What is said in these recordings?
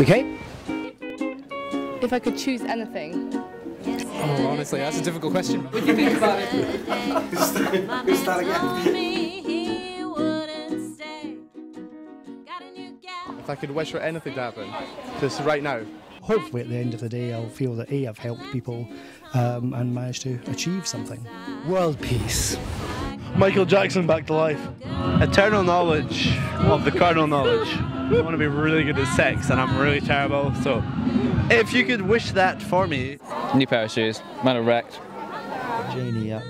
Okay. If I could choose anything, Oh, honestly, that's a difficult question. When you think about it. Who's that again? If I could wish for anything to happen, just right now. Hopefully, at the end of the day, I'll feel that A, I've helped people um, and managed to achieve something. World peace. Michael Jackson back to life. Eternal knowledge of the carnal knowledge. I want to be really good at sex and I'm really terrible, so if you could wish that for me. New pair of shoes, man of wrecked. Janie uh,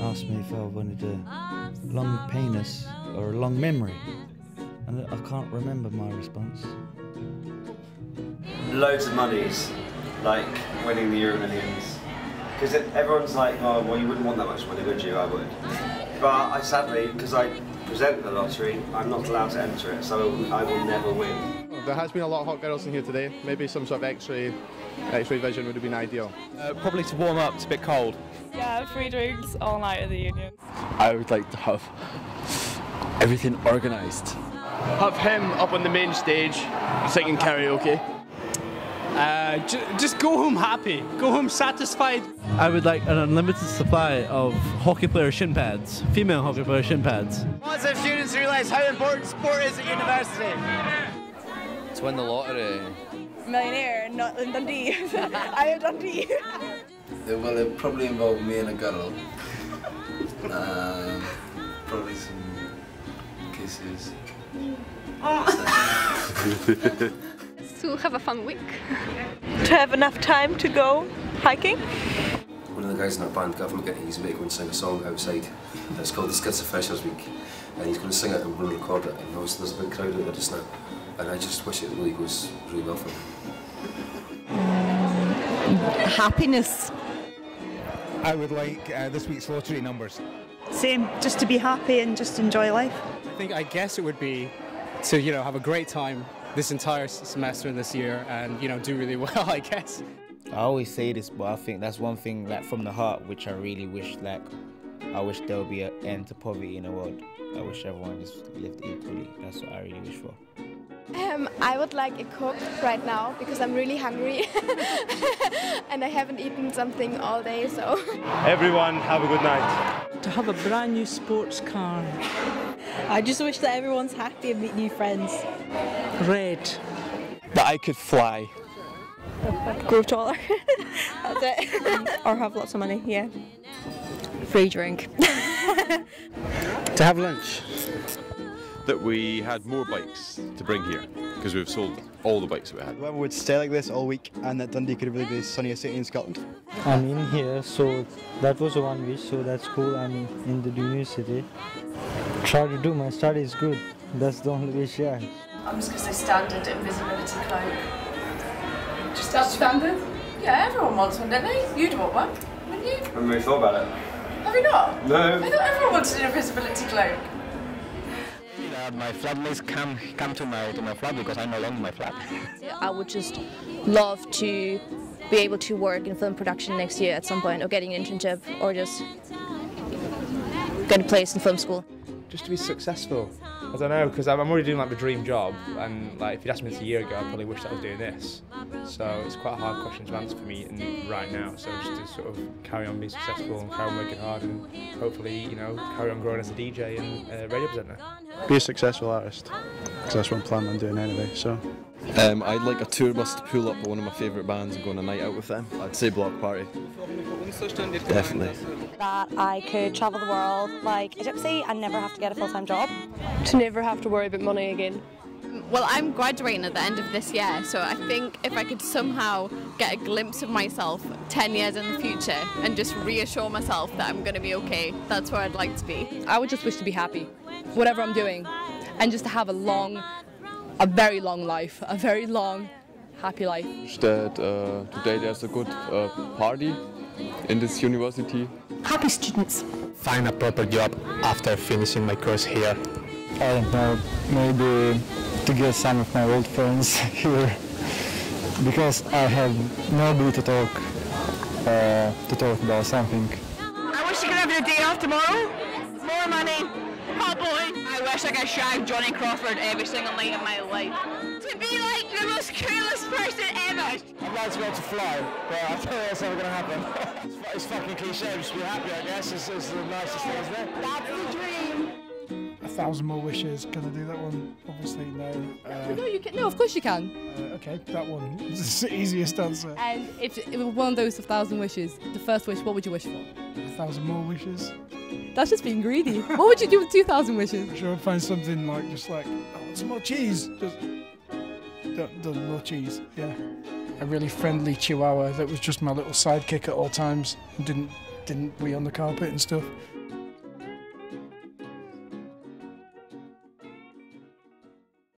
asked me if I wanted a long penis or a long memory, and I can't remember my response. Loads of monies, like winning the Euro Millions. Because everyone's like, oh, well, you wouldn't want that much money, would you? I would. But I sadly, because I present the lottery, I'm not allowed to enter it, so I will never win. There has been a lot of hot girls in here today. Maybe some sort of X-ray, X-ray vision would have been ideal. Uh, probably to warm up, it's a bit cold. yeah, free drinks all night at the Union. I would like to have everything organised. Have him up on the main stage singing karaoke. Uh, j- just go home happy, go home satisfied. I would like an unlimited supply of hockey player shin pads, female hockey player shin pads. Lots of students realise how important sport is at university. To win the lottery. Millionaire, not in Dundee. I am Dundee. Well, it probably involved me and a girl. Um, probably some kisses. to have a fun week. To have enough time to go hiking. One of the guys in our band, Gavin McGinty, he's about to go sing a song outside. It's called the Schizophrenics Week. And he's going to sing it and we're going to record it. And obviously there's a big crowd out there just now. And I just wish it really goes really well for him. Happiness. I would like uh, this week's lottery numbers. Same, just to be happy and just enjoy life. I think I guess it would be to you know have a great time this entire semester and this year, and you know do really well. I guess. I always say this, but I think that's one thing like from the heart which I really wish like I wish there would be an end to poverty in the world. I wish everyone just lived equally. That's what I really wish for. Um, I would like a cook right now because I'm really hungry and I haven't eaten something all day. So Everyone, have a good night. To have a brand new sports car. I just wish that everyone's happy and meet new friends. Red. That I could fly. Grow taller. That's it. or have lots of money, yeah. free drink. To have lunch. That we had more bikes to bring here because we've sold all the bikes that we had. The weather would stay like this all week and that Dundee could really be the sunniest city in Scotland. I'm in here, so that was the one wish, so that's cool. I'm in the university. Try to do my studies good. That's the only wish, yeah. I'm just going to say standard invisibility cloak. Just That's standard? Yeah, everyone wants one, don't they? You'd want one, wouldn't you? I haven't really thought about it. Have you not? No. I thought everyone wanted an invisibility cloak. That my flatmates come come to my to my flat because I'm no longer in my flat. I would just love to be able to work in film production next year at some point, or getting an internship, or just get a place in film school. Just to be successful. I don't know because I'm I'm already doing like the dream job, and like if you'd asked me this a year ago, I probably wish that I was doing this. So it's quite a hard question to answer for me in, right now. So just to sort of carry on being successful and carry on working hard, and hopefully you know carry on growing as a DJ and uh, radio presenter. Be a successful artist, because that's what I'm planning on doing anyway. So. Um, I'd like a tour bus to pull up with one of my favourite bands and go on a night out with them. I'd say Bloc Party. Definitely. That I could travel the world like a gypsy and never have to get a full time job. To never have to worry about money again. Well, I'm graduating at the end of this year, so I think if I could somehow get a glimpse of myself 10 years in the future and just reassure myself that I'm going to be okay, that's where I'd like to be. I would just wish to be happy, whatever I'm doing, and just to have a long, a very long life, a very long, happy life. That uh, today there's a good uh, party in this university. Happy students. Find a proper job after finishing my course here. I don't know, maybe to get some of my old friends here because I have nobody to talk uh, to talk about something. I wish I could have your day off tomorrow. More money. Oh boy. I wish I could shag Johnny Crawford every single night of my life. Person. I'd like to be able to fly, but I don't think that's ever going to happen. it's, it's fucking cliche, just be happy, I guess. It's, it's the nicest thing, isn't it? That's the dream. A thousand more wishes. Can I do that one? Obviously, no. Uh, No, you can. No, of course you can. uh, okay, that one. It's the easiest answer. And if it were one of those of thousand wishes, the first wish, what would you wish for? A thousand more wishes. That's just being greedy. what would you do with two thousand wishes? I'm sure I'd find something like just like, oh, some more cheese. Just, done, done more cheese. Yeah. A really friendly Chihuahua that was just my little sidekick at all times and didn't didn't wee on the carpet and stuff.